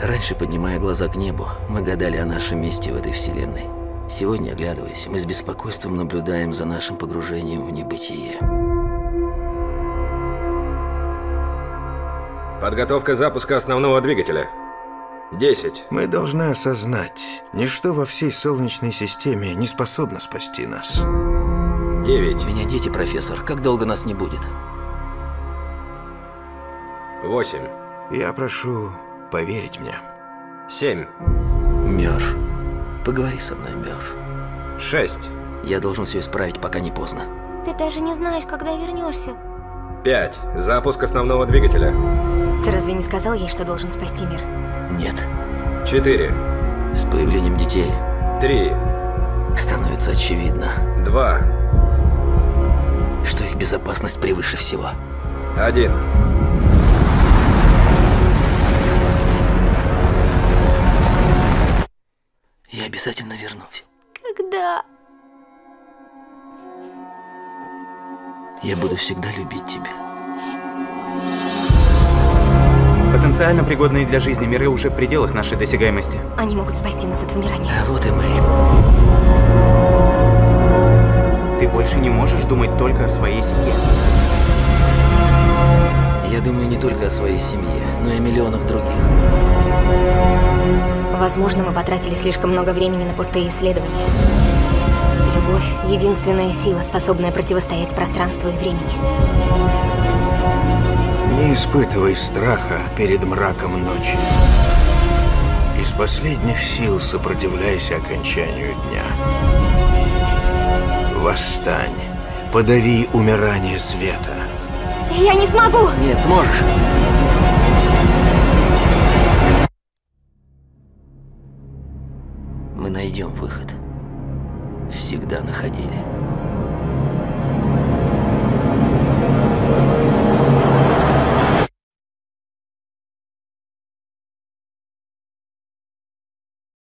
Раньше, поднимая глаза к небу, мы гадали о нашем месте в этой вселенной. Сегодня, оглядываясь, мы с беспокойством наблюдаем за нашим погружением в небытие. Подготовка запуска основного двигателя. 10. Мы должны осознать, ничто во всей Солнечной системе не способно спасти нас. 9. Меня дети, профессор, как долго нас не будет? 8. Я прошу поверить мне. 7. Мёрф, поговори со мной, Мёрф. 6. Я должен все исправить, пока не поздно. Ты даже не знаешь, когда вернешься. 5. Запуск основного двигателя. Ты разве не сказал ей, что должен спасти мир? Нет. 4. С появлением детей 3. становится очевидно, 2. что их безопасность превыше всего. 1. Обязательно вернусь. Когда? Я буду всегда любить тебя. Потенциально пригодные для жизни миры уже в пределах нашей досягаемости. Они могут спасти нас от вымирания. А вот и мы. Ты больше не можешь думать только о своей семье. Я думаю не только о своей семье, но и о миллионах других. Возможно, мы потратили слишком много времени на пустые исследования. Любовь — единственная сила, способная противостоять пространству и времени. Не испытывай страха перед мраком ночи. Из последних сил сопротивляйся окончанию дня. Восстань. Подави умирание света. Я не смогу! Нет, сможешь. Мы найдем выход. Всегда находили.